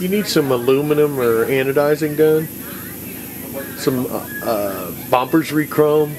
You need some aluminum or anodizing done. Some uh, uh, bumpers re-chrome.